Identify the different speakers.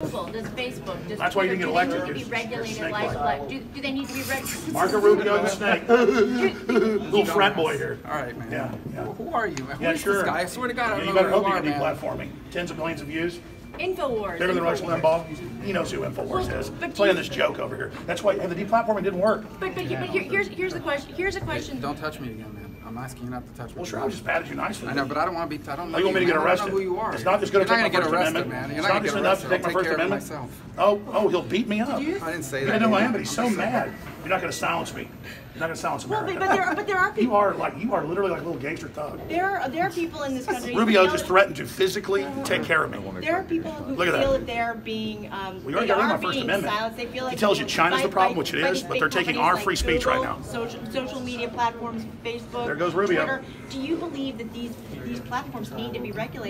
Speaker 1: Google, does Facebook, does
Speaker 2: That's why you
Speaker 1: Twitter,
Speaker 2: didn't get
Speaker 1: do they
Speaker 2: elected.
Speaker 1: need to be regulated
Speaker 2: you're
Speaker 1: like,
Speaker 2: snake
Speaker 1: like, do, do they need to be regulated?
Speaker 2: Marco Rubio the snake. Little frat boy here.
Speaker 3: All right, man.
Speaker 2: Yeah, yeah.
Speaker 3: Who who are you, man? Who
Speaker 2: Yeah,
Speaker 3: is
Speaker 2: sure.
Speaker 3: this guy? I swear to God, I don't
Speaker 2: you
Speaker 3: know
Speaker 2: better
Speaker 3: who
Speaker 2: hope
Speaker 3: you
Speaker 2: you
Speaker 3: are,
Speaker 2: get
Speaker 3: man.
Speaker 2: deplatforming. Tens of millions of views.
Speaker 1: Infowars.
Speaker 2: Bigger than Rush Limbaugh. He knows who Infowars
Speaker 1: Well,
Speaker 2: is.
Speaker 1: but
Speaker 2: Playing this joke over here. That's why, and the deplatforming didn't work.
Speaker 1: But, but, here- but here, here's, here's the question, here's a question.
Speaker 3: Don't touch me again, man. I'm asking you not to touch me.
Speaker 2: Well, sure, I was just patted you nicely.
Speaker 3: I know, but I don't want to be. I don't know
Speaker 2: Oh, you want me to
Speaker 3: man.
Speaker 2: get
Speaker 3: I don't know who you are.
Speaker 2: It's not just going to take my
Speaker 3: gonna
Speaker 2: First
Speaker 3: get arrested,
Speaker 2: Amendment.
Speaker 3: man.
Speaker 2: It's
Speaker 3: You're
Speaker 2: not
Speaker 3: not
Speaker 2: just enough to take my
Speaker 3: I'll
Speaker 2: First
Speaker 3: take care of
Speaker 2: Amendment.
Speaker 3: myself.
Speaker 2: Oh, oh, he'll beat me up.
Speaker 3: I didn't say that.
Speaker 2: I know I am, but he's so mad. You're not going to silence me. You're not going to silence
Speaker 4: Well,
Speaker 2: America.
Speaker 4: but, but there are but there are
Speaker 2: You are like you are literally like a little gangster thug.
Speaker 4: there are there are people in this country. who
Speaker 2: Rubio
Speaker 4: feel
Speaker 2: just threatened to physically take care of me.
Speaker 4: There are people who
Speaker 2: Look at
Speaker 4: feel
Speaker 2: that.
Speaker 4: that they're being um,
Speaker 2: We already
Speaker 4: they
Speaker 2: got rid of
Speaker 4: are
Speaker 2: my First
Speaker 4: being
Speaker 2: Amendment.
Speaker 4: silenced. They feel like
Speaker 2: He tells you
Speaker 4: know,
Speaker 2: China's the problem,
Speaker 4: by-
Speaker 2: which it
Speaker 4: by
Speaker 2: is,
Speaker 4: these
Speaker 2: but they're taking our
Speaker 4: like
Speaker 2: free speech right now.
Speaker 4: Social social media platforms, Facebook,
Speaker 2: There goes Rubio.
Speaker 4: Twitter. Do you believe that these these platforms need to be regulated?